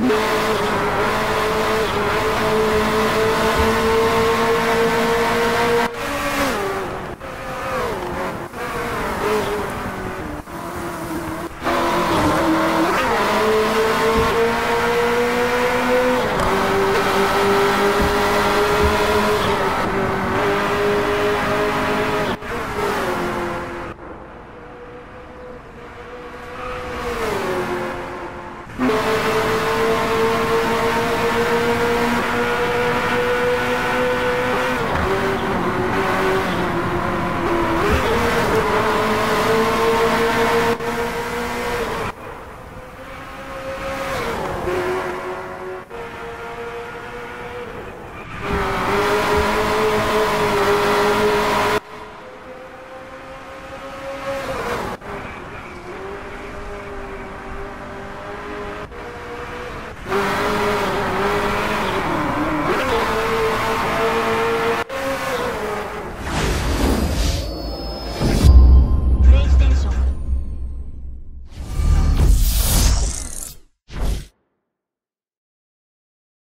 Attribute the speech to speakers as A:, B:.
A: No!